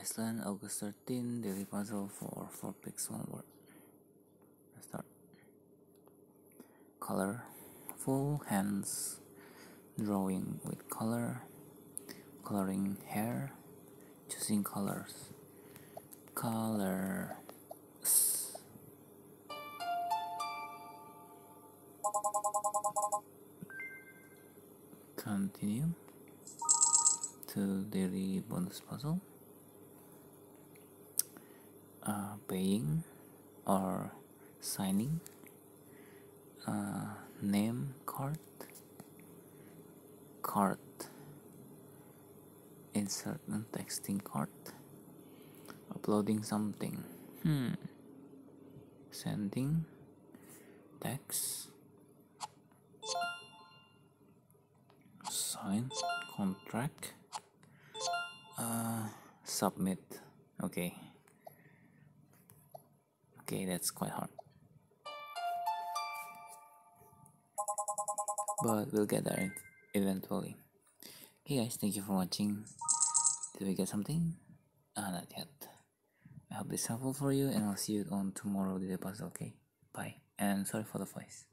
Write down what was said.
Iceland, August 13, daily puzzle for 4 Pics, 1 word. Let's start. Color, full hands, drawing with color, coloring hair, choosing colors, colors. Continue to daily bonus puzzle uh, paying or signing uh, name card. Card. Insert and texting card. Uploading something. Hmm. Sending text. Sign contract. Uh, submit. Okay okay that's quite hard. But we'll get there eventually. Okay guys thank you for watching. Did we get something? Uh, not yet. I hope this helpful for you and i'll see you on tomorrow the puzzle okay? Bye and sorry for the voice